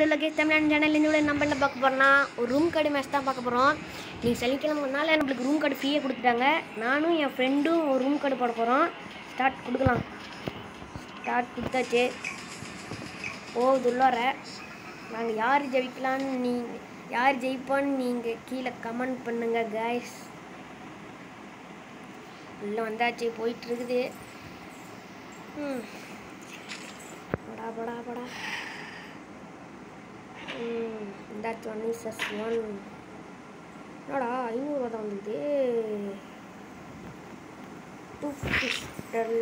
வீடியோவில் கேஸ் தமிழ்நாடு சேனல்லேருந்து கூட நம்ம என்ன பார்க்க போகிறோம்னா ஒரு ரூம் கார்டு மேட்ச் தான் பார்க்க போகிறோம் நீங்கள் சனிக்கிழமைனால நம்மளுக்கு ரூம் கார்டு ஃப்ரீயாக கொடுத்துட்டாங்க. நானும் என் ஃப்ரெண்டும் ஒரு ரூம் கார்டு போட போகிறோம் ஸ்டார்ட் கொடுக்கலாம். ஸ்டார்ட் கொடுத்தாச்சு. போகுது உள்ளார. நாங்கள் யார் ஜெயிக்கலான்னு நீ யார் ஜெயிப்பான்னு நீங்கள் கீழே கமெண்ட் பண்ணுங்கள் காய்ஸ் உள்ளே வந்தாச்சு போயிட்டுருக்குது ம் படா படா படா. That one is S one என்னடா ஐநூறுரூவா தான் வந்தது டூ பிஸ்டல்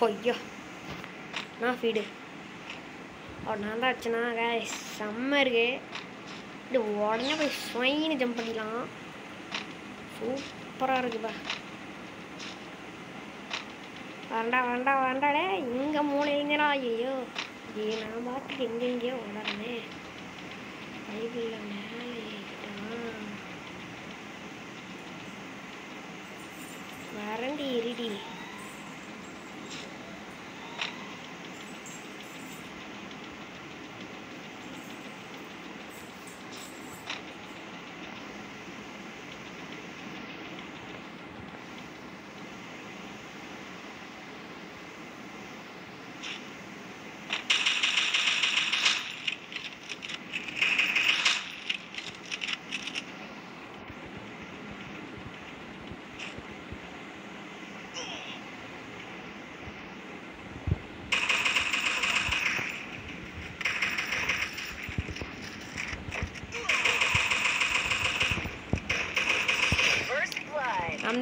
பொய்யா நான் ஃபீடு அவர் நான் தான் ஆச்சுன்னா செம்ம இருக்கு. இது உடனே போய் ஸ்வைன்னு ஜம்ப் பண்ணிடலாம். சூப்பராக இருக்குப்பா வேண்டா வேண்டா வேண்டாடே இங்கே மூளைங்கடா ஐயோ நீ நான் பாட்டுக்கு எங்கெங்கேயோ வளரனே பைபிளில் மேலே ஏறிட்டான் வரண்டி இருடி.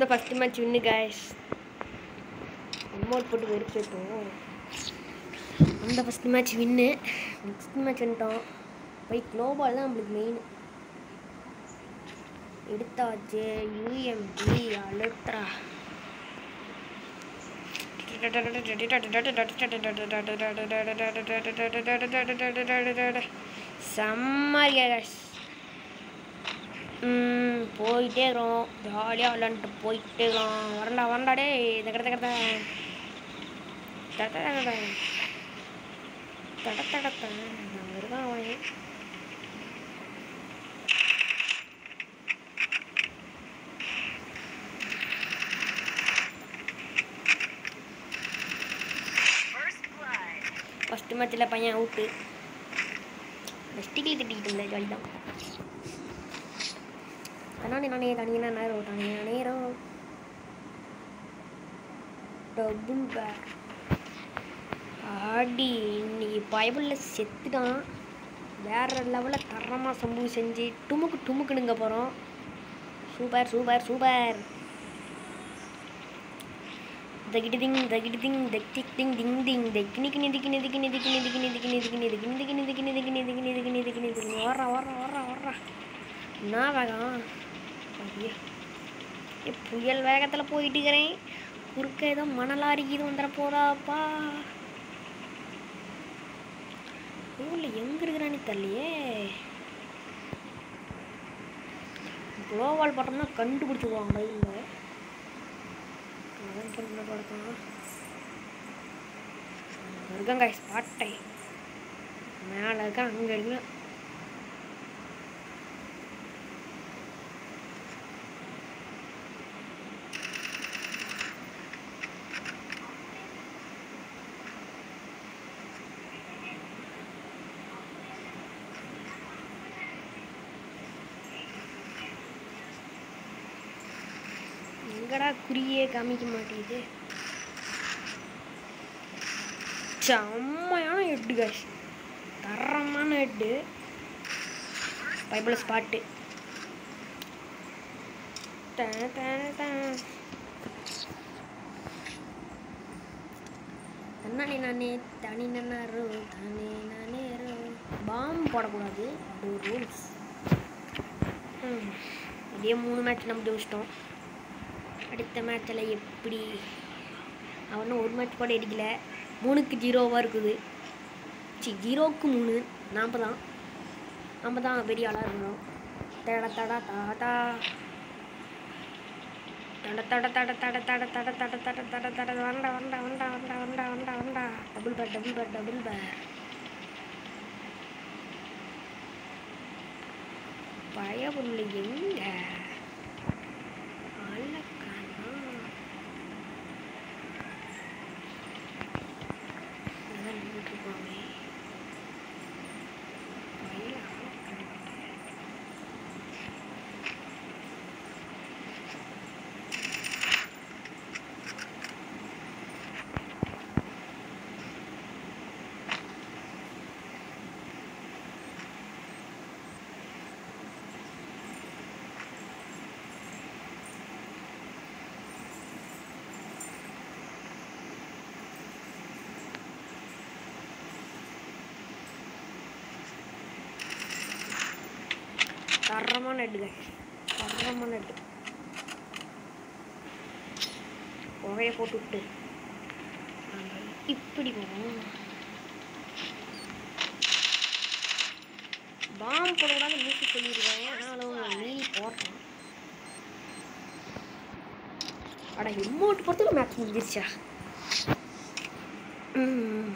Blood. அந்த first match win cash amount போட்டு வெறுப்பேற்றோம் அந்த first match win next match வந்துட்டோம். போய் க்ளோபால் தான் நம்மளுக்கு மெயின் எடுத்தாச்சு. யூஎம்பி அழுத்ரா செம்மறியா கேஷ் போயிட்டே இருக்கிறோம். ஜாலியாக விளாண்டுட்டு போயிட்டே இருக்கிறோம். வரண்டா வரண்டாடே இந்த கடத்த கடத்த தட தட தட தடத்த அவன் ஃபஸ்ட்டு மேட்ச்சில் பையன் அவுட்டு ஸ்டிக்கில் திட்டிக்கிட்டு இருந்தேன் ஜாலி தான் தனானே நானே தனியாக நேரம் தனியாக நேரம் டபுள் பேக் ஆடி இன்னைக்கு பைபிளில் செத்துட்டான் வேற லெவலில் தரமாக சம்பவம் செஞ்சு டுமுக்கு டுமுக்குனுங்க போகிறோம் சூப்பர் சூப்பர் சூப்பர் தகிடி திங் தகிடி திங் தக் திக் திங் திங் திங் தக்கினி கிணி திக்கினி திக்கினி திக்கினி திக்கினி திக்கினி திக்கினி திக்கினி திக்கினி திக்கினி திக்கினி திக்கினி திக்கினி திக்கினி திக்கினி வர்றா வர்றா வர்றா வர்றா என்ன வேகம் ஐயா ஏ, புயல் வேகத்தில் போயிட்டு இருக்கிறேன் குறுக்க ஏதோ மணலாரி இது வந்துட போதாப்பா ஊரில் எங்கே இருக்கிறான்னு தெரியலையே. குளோவால் பட்டம்னா கண்டுபிடிச்சிக்குவாங்க மயிலில் அதான் பொண்ணு படுக்கலாம் இருக்காங்க ஸ்பாட்டை மேலே இருக்க அங்கே இருக்கு எங்கடா குறியே காமிக்க மாட்டேங்குது? செம்மையான ஹெட்டு காஷ் தரமான ஹெட்டு பைபிள் ஸ்பாட்டு தன்னானே நானே தனி நன்னாரோ தானே நானே பாம் போடக்கூடாது. அது ரூல்ஸ் இதே மூணு மேட்ச் நம்ம ஜெயிச்சிட்டோம். அடுத்த மேட்ச்சில் எப்படி அவனும் ஒரு மேட்ச் கூட அடிக்கல மூணுக்கு ஜீரோவாக இருக்குது சி ஜீரோவுக்கு மூணு நாம் தான் நம்ம தான் பெரிய ஆளாக இருந்தோம் தட தடா தாதா தட தட தட தட தட தட தட தட தட தட வண்டா வண்டா வண்டா வண்டா வண்டா வண்டா வண்டா டபுள் பேர் டபுள் பேர் டபுள் பேர் பயபுள்ள எங்கே தரமான நெட்டுங்க தரமான நெட்டு புகைய போட்டு விட்டு. இப்படி போவோம். பாம் போடக்கூடாது மூச்சு சொல்லிடுவேன். ஆனாலும் நீ போட்டேன் அட எம்மோட்டு பொறுத்தவரை மேட்ச் முடிஞ்சிருச்சா? ம்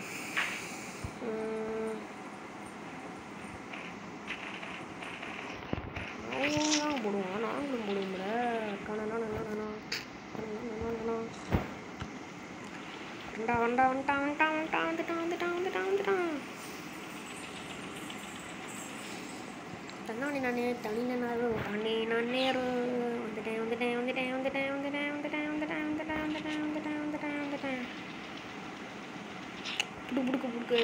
தன்னானே நானே தனி நானே நான் நானே வந்துட்டேன் வந்துட்டேன் வந்துட்டேன் வந்துட்டேன் வந்துட்டேன் வந்துட்டேன் வந்துட்டேன் வந்துட்டேன் வந்துட்டேன் வந்துட்டேன் வந்துட்டேன் வந்துட்டேன் புடு புடுக்கு புடுக்கு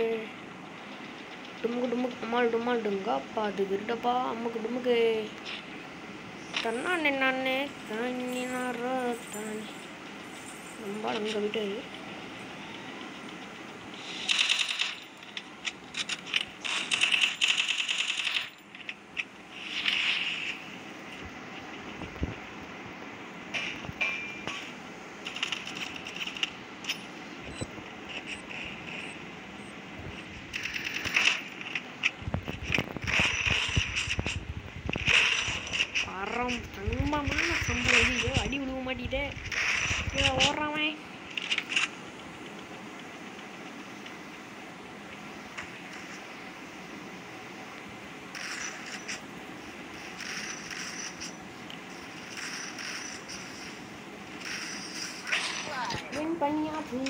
டுமுக்கு டுமுக்கு அம்மாள் டுமால் டுங்காப்பா அது விருடப்பா அம்முக்கு டுமுக்கு தன்னானே நானே தண்ணினாரோ தான் ரொம்ப அங்கே விட்டு बढ़िया थी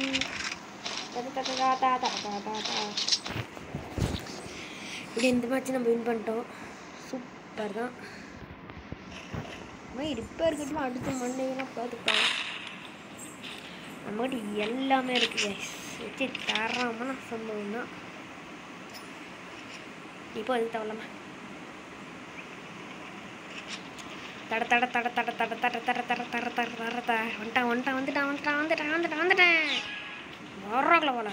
இந்த மேட்ச் நம்ம வின் பண்ணிட்டோம் சூப்பர் தான் மாதிரி ரிப்பேர் கட்டும் அடுத்த மண்டையெல்லாம் பார்த்துக்கலாம் நம்மகிட்ட எல்லாமே இருக்குது வச்சு தராமல் சம்பவம் தான் இப்போ அது தவலாமல் தட தட தட தட தட தட தட தட தட தட தட தட வந்துட்டான் வந்துட்டான் வந்துட்டான் வந்துட்டான் வந்துட்டான் வந்துட்டேன் வர்றாங்கள போல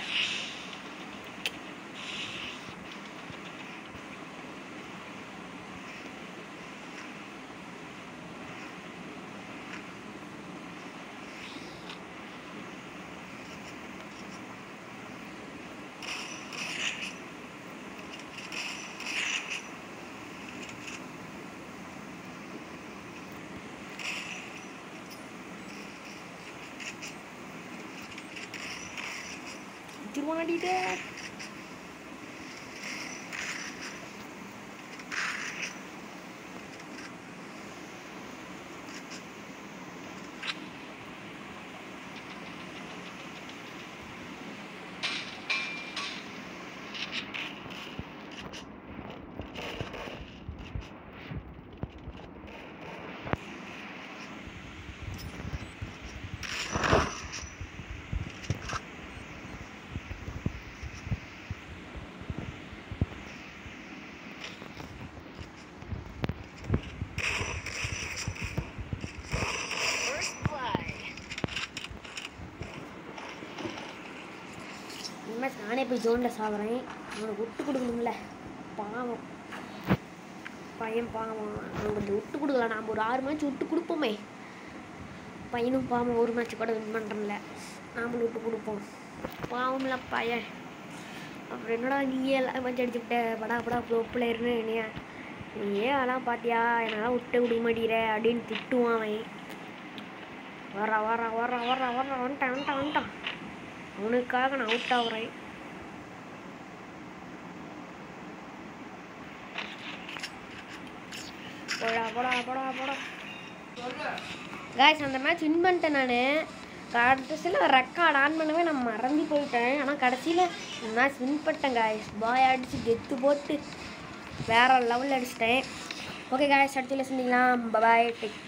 muddy there. நானே போய் ஜோனில் சாகுறேன் அவனுக்கு விட்டு கொடுக்கணும்ல. பாவம். பையன் பாவம். அவனுக்கு கொஞ்சம் விட்டு கொடுக்கல. நாம் ஒரு ஆறு மேட்ச் விட்டு கொடுப்போமே. பையனும் பாவம். ஒரு மேட்ச் கூட வின் பண்ணுறல நாமளும் விட்டு கொடுப்போம். பாவம்ல பையன். அப்புறம் என்னடா நீயே எல்லாம் மேட்ச் அடிச்சுக்கிட்ட? படா படா ப்ரோ பிளேயர்னு என்னையா. நீயே அதெல்லாம் பார்த்தியா? என்னால் விட்டு கொடுக்க மாட்டேங்கிற அப்படின்னு திட்டுவான் அவன். வரா வரா வரா வரா வரா வந்துட்டான் வந்துட்டான் வந்துட்டான். அவனுக்காக நான் அவுட் ஆகுறேன். போடா போடா போடா போடா. காய்ஸ் அந்த மேட்ச் வின் பண்ணிட்டேன் நான். கடைசியில் ரெக்கார்ட் ஆன் பண்ணவே நான் மறந்து போயிட்டேன். ஆனால் கடைசியில் இந்த மேட்ச் வின் பண்ணிட்டேன் காய்ஸ் பாய் அடித்து கெத்து போட்டு வேற லெவலில் அடிச்சிட்டேன். ஓகே காய்ஸ் அடுத்த சந்திக்கலாம். பாய் டெக்